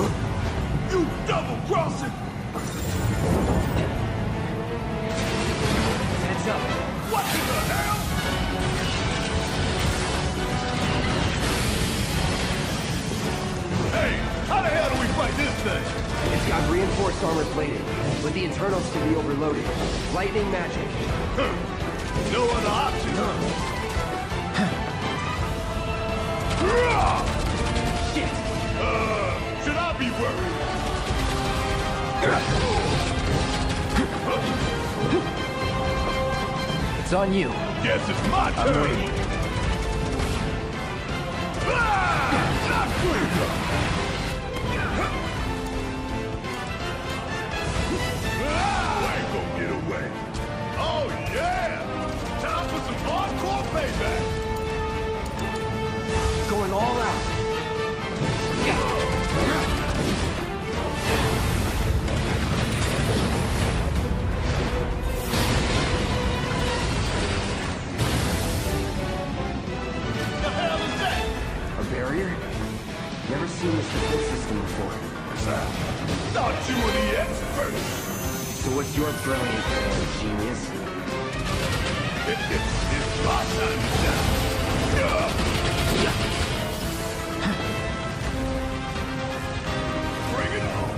You double-crossing! Heads up. What the hell? Hey, how the hell do we fight this thing? It's got reinforced armor plating, but the internals can be overloaded. Lightning magic. No other option, huh? It's on you. Guess it's my turn. I'm waiting. Ah! Never seen this defense system before. Thought you were the expert. So what's your brilliant plan, genius? It, it, it's my time to Bring it on.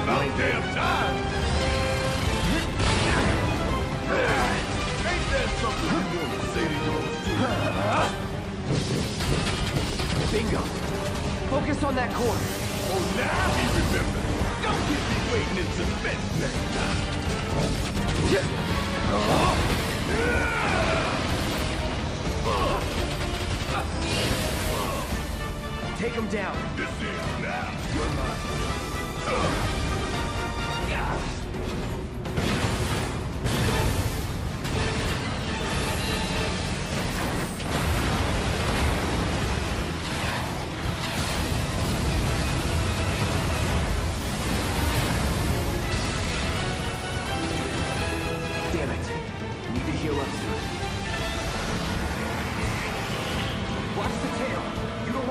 About damn time. Ain't that something you want to say to yours too? Bingo! Focus on that corner. Oh, now he remembers. Don't get me waiting in suspense next time. Take him down. This is now. You're mine.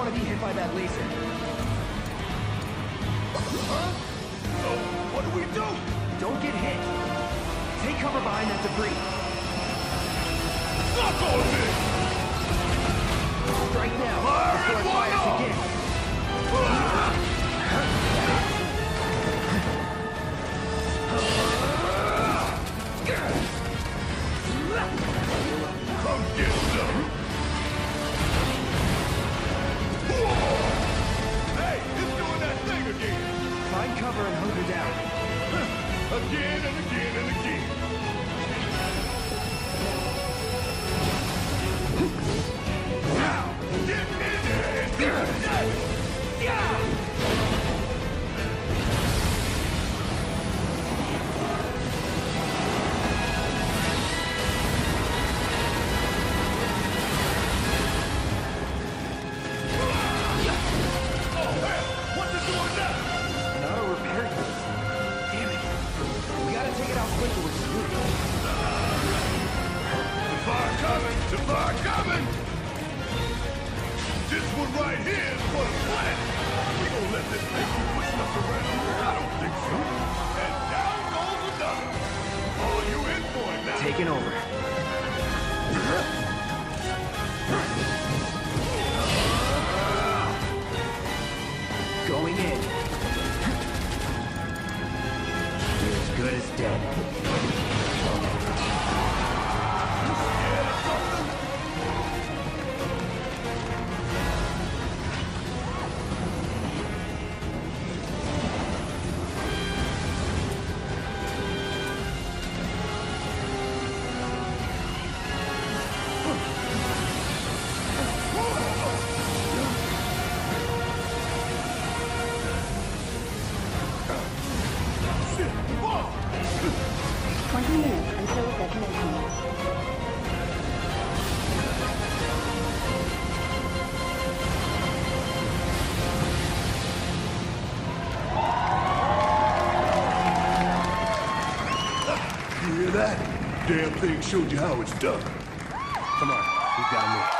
To be hit by that laser. So, what do we do? Don't get hit. Take cover behind that debris. This! Strike now Fire before it fires again. Again and again and again. Now, get in there and one right here is plant! We let this thing keep pushing us around? I don't think so. And down goes. Oh, you in for it now. Taking over. Going in. You're as good as dead. That? Damn thing showed you how it's done. Come on, we've gotta move.